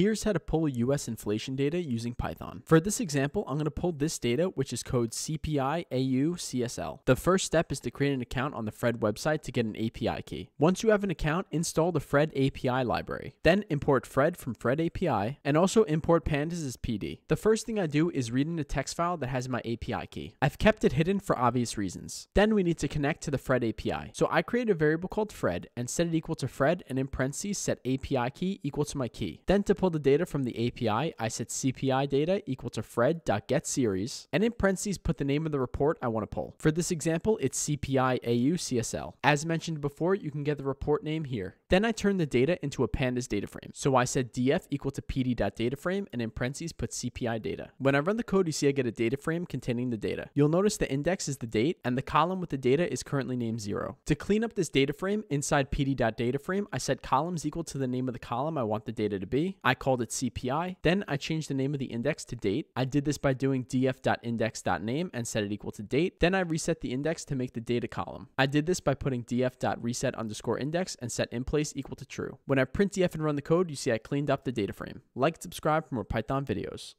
Here's how to pull US inflation data using Python. For this example, I'm going to pull this data, which is code CPI AU CSL. The first step is to create an account on the Fred website to get an API key. Once you have an account, install the Fred API library. Then import Fred from Fred API and also import pandas as PD. The first thing I do is read in a text file that has my API key. I've kept it hidden for obvious reasons. Then we need to connect to the Fred API. So I create a variable called Fred and set it equal to Fred and in parentheses set API key equal to my key. Then to pull the data from the API, I set CPI data equal to fred.getSeries, and in parentheses put the name of the report I want to pull. For this example, it's CPI AU CSL. As mentioned before, you can get the report name here. Then I turn the data into a pandas data frame. So I set df equal to pd.dataframe and in parentheses put CPI data. When I run the code, you see I get a data frame containing the data. You'll notice the index is the date and the column with the data is currently named 0. To clean up this data frame, inside pd.dataframe, I set columns equal to the name of the column I want the data to be. I called it CPI. Then I changed the name of the index to date. I did this by doing df.index.name and set it equal to date. Then I reset the index to make the data column. I did this by putting df.reset underscore index and set in place equal to true. When I print df and run the code, you see I cleaned up the data frame. Like and subscribe for more Python videos.